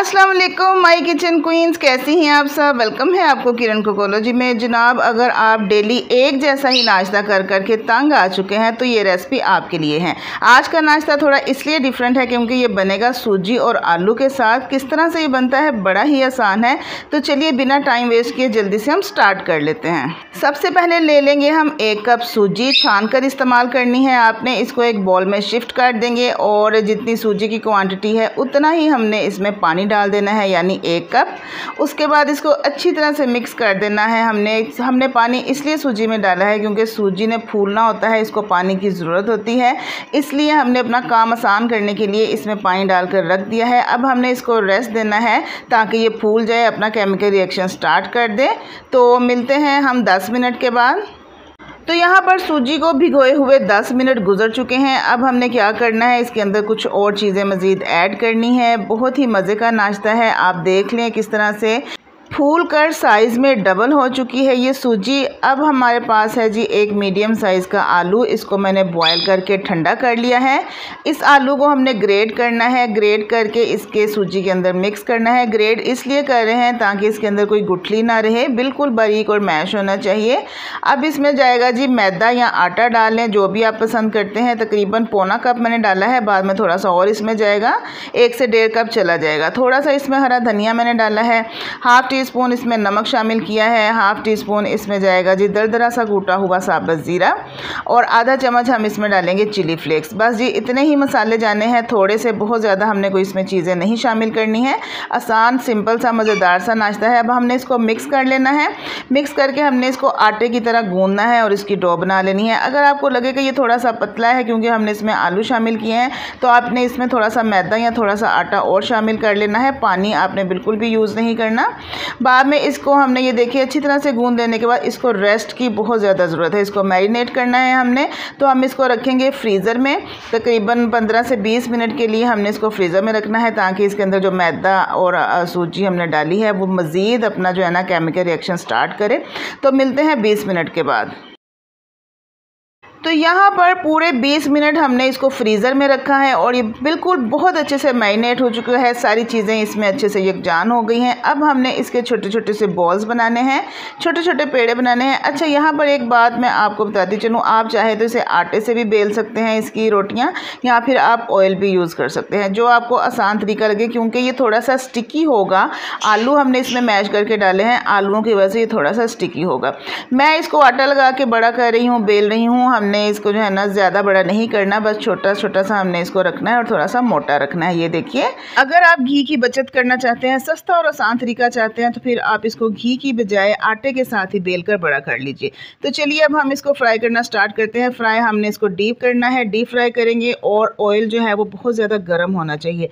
अस्सलाम वालेकुम my kitchen queen's, कैसी हैं आप सब? वेलकम है आपको किरण कोकोलॉजी में। जनाब, अगर आप डेली एक जैसा ही नाश्ता कर कर के तंग आ चुके हैं तो ये रेसिपी आपके लिए है। आज का नाश्ता थोड़ा इसलिए डिफरेंट है क्योंकि ये बनेगा सूजी और आलू के साथ। किस तरह से ये बनता है, बड़ा ही आसान है। तो चलिए बिना टाइम वेस्ट किए जल्दी से हम स्टार्ट कर लेते हैं। सबसे पहले ले लेंगे हम एक कप सूजी। छान कर इस्तेमाल करनी है आपने। इसको एक बॉल में शिफ्ट कर देंगे और जितनी सूजी की क्वान्टिटी है, उतना ही हमने इसमें पानी डाल देना है, यानी एक कप। उसके बाद इसको अच्छी तरह से मिक्स कर देना है। हमने हमने पानी इसलिए सूजी में डाला है क्योंकि सूजी ने फूलना होता है, इसको पानी की ज़रूरत होती है। इसलिए हमने अपना काम आसान करने के लिए इसमें पानी डालकर रख दिया है। अब हमने इसको रेस्ट देना है ताकि ये फूल जाए, अपना केमिकल रिएक्शन स्टार्ट कर दे। तो मिलते हैं हम दस मिनट के बाद। तो यहाँ पर सूजी को भिगोए हुए 10 मिनट गुजर चुके हैं। अब हमने क्या करना है? इसके अंदर कुछ और चीज़ें मज़ीद ऐड करनी है। बहुत ही मज़े का नाश्ता है। आप देख लें किस तरह से फूल कर साइज़ में डबल हो चुकी है ये सूजी। अब हमारे पास है जी एक मीडियम साइज़ का आलू। इसको मैंने बॉयल करके ठंडा कर लिया है। इस आलू को हमने ग्रेड करना है। ग्रेड करके इसके सूजी के अंदर मिक्स करना है। ग्रेड इसलिए कर रहे हैं ताकि इसके अंदर कोई गुठली ना रहे। बिल्कुल बारीक और मैश होना चाहिए। अब इसमें जाएगा जी मैदा या आटा डाल लें। जो भी आप पसंद करते हैं। तकरीबन पौना कप मैंने डाला है। बाद में थोड़ा सा और इसमें जाएगा। एक से डेढ़ कप चला जाएगा। थोड़ा सा इसमें हरा धनिया मैंने डाला है। हाफ़ टी टीस्पून इसमें नमक शामिल किया है, हाफ़ टी स्पून इसमें जाएगा जी दरदरा सा कूटा हुआ साबत ज़ीरा और आधा चम्मच हम इसमें डालेंगे चिली फ्लेक्स। बस जी इतने ही मसाले जाने हैं, थोड़े से बहुत ज़्यादा हमने कोई इसमें चीज़ें नहीं शामिल करनी है। आसान, सिंपल सा, मज़ेदार सा नाश्ता है। अब हमने इसको मिक्स कर लेना है। मिक्स करके हमने इसको आटे की तरह गूंदना है और इसकी डो बना लेनी है। अगर आपको लगे कि ये थोड़ा सा पतला है क्योंकि हमने इसमें आलू शामिल किए हैं तो आपने इसमें थोड़ा सा मैदा या थोड़ा सा आटा और शामिल कर लेना है। पानी आपने बिल्कुल भी यूज़ नहीं करना। बाद में इसको हमने, ये देखिए, अच्छी तरह से गूंद लेने के बाद इसको रेस्ट की बहुत ज़्यादा ज़रूरत है। इसको मैरिनेट करना है हमने। तो हम इसको रखेंगे फ्रीज़र में। तकरीबन पंद्रह से बीस मिनट के लिए हमने इसको फ्रीज़र में रखना है ताकि इसके अंदर जो मैदा और सूजी हमने डाली है, वो मज़ीद अपना जो है ना केमिकल रिएक्शन स्टार्ट करे। तो मिलते हैं बीस मिनट के बाद। तो यहाँ पर पूरे 20 मिनट हमने इसको फ्रीज़र में रखा है और ये बिल्कुल बहुत अच्छे से मैरिनेट हो चुका है। सारी चीज़ें इसमें अच्छे से यकजान हो गई हैं। अब हमने इसके छोटे छोटे से बॉल्स बनाने हैं छोटे छोटे पेड़े बनाने हैं। अच्छा यहाँ पर एक बात मैं आपको बताती चलूँ। आप चाहे तो इसे आटे से भी बेल सकते हैं इसकी रोटियाँ या फिर आप ऑयल भी यूज़ कर सकते हैं, जो आपको आसान तरीका लगे क्योंकि ये थोड़ा सा स्टिकी होगा। आलू हमने इसमें मैश करके डाले हैं। आलूओं की वजह से ये थोड़ा सा स्टिकी होगा। मैं इसको आटा लगा के बड़ा कर रही हूँ, बेल रही हूँ। हम हमने इसको जो है ना ज़्यादा बड़ा नहीं करना, बस छोटा छोटा सा हमने इसको रखना है और थोड़ा सा मोटा रखना है। ये देखिए, अगर आप घी की बचत करना चाहते हैं, सस्ता और आसान तरीका चाहते हैं तो फिर आप इसको घी की बजाय आटे के साथ ही बेल कर बड़ा कर लीजिए। तो चलिए, अब हम इसको फ्राई करना स्टार्ट करते हैं। फ्राई हमने इसको डीप करना है, डीप फ्राई करेंगे और ऑयल जो है वो बहुत ज़्यादा गर्म होना चाहिए।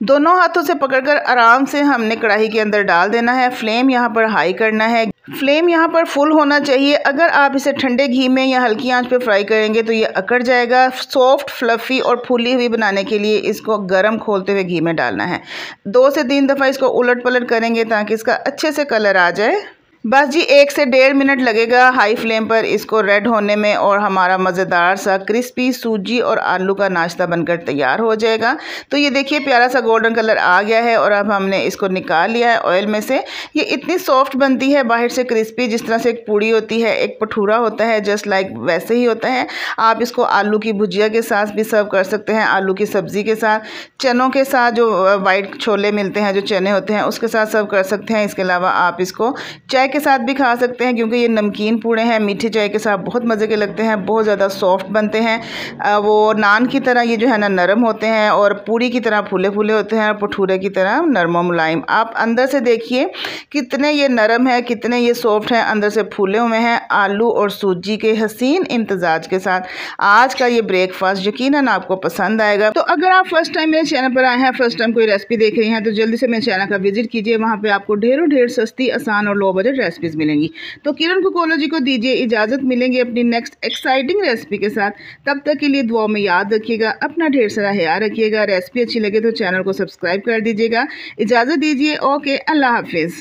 दोनों हाथों से पकड़कर आराम से हमने कढ़ाई के अंदर डाल देना है। फ्लेम यहाँ पर हाई करना है। फ्लेम यहाँ पर फुल होना चाहिए। अगर आप इसे ठंडे घी में या हल्की आँच पर फ्राई करेंगे तो ये अकड़ जाएगा। सॉफ्ट, फ्लफ़ी और फूली हुई बनाने के लिए इसको गर्म खोलते हुए घी में डालना है। दो से तीन दफ़ा इसको उलट पलट करेंगे ताकि इसका अच्छे से कलर आ जाए। बस जी, एक से डेढ़ मिनट लगेगा हाई फ्लेम पर इसको रेड होने में और हमारा मज़ेदार सा क्रिस्पी सूजी और आलू का नाश्ता बनकर तैयार हो जाएगा। तो ये देखिए, प्यारा सा गोल्डन कलर आ गया है और अब हमने इसको निकाल लिया है ऑयल में से। ये इतनी सॉफ्ट बनती है, बाहर से क्रिस्पी जिस तरह से एक पूड़ी होती है, एक भठूरा होता है, जस्ट लाइक वैसे ही होता है। आप इसको आलू की भुजिया के साथ भी सर्व कर सकते हैं, आलू की सब्ज़ी के साथ। चनों के साथ जो वाइट छोले मिलते हैं, जो चने होते हैं, उसके साथ सर्व कर सकते हैं। इसके अलावा आप इसको चाय के साथ भी खा सकते हैं, क्योंकि ये नमकीन पूड़े हैं, मीठे चाय के साथ बहुत मज़े के लगते हैं, बहुत ज़्यादा सॉफ्ट बनते हैं। वो नान की तरह ये जो है ना नरम होते हैं और पूड़ी की तरह फूले फूले होते हैं और भठूरे की तरह नरम मुलायम। आप अंदर से देखिए कितने ये नरम है, कितने ये सॉफ्ट हैं, अंदर से फूले हुए हैं आलू और सूजी के हसीन इम्तजाज के साथ। आज का ये ब्रेकफास्ट यकीन आपको पसंद आएगा। तो अगर आप फ़र्स्ट टाइम मेरे चैनल पर आए हैं फ़र्स्ट टाइम कोई रेसिपी देख रही हैं तो जल्दी से मेरे चैनल का विज़िट कीजिए। वहाँ पर आपको ढेरों ढेर सस्ती, आसान और लो बजट रेसिपीज़ मिलेंगी। तो किरण कोकोलॉजी को दीजिए, इजाज़त मिलेंगे अपनी नेक्स्ट एक्साइटिंग रेसिपी के साथ। तब तक के लिए दुआ में याद रखिएगा, अपना ढेर सारा ख्याल रखिएगा। रेसिपी अच्छी लगे तो चैनल को सब्सक्राइब कर दीजिएगा। इजाज़त दीजिए, ओके, अल्लाह हाफिज़।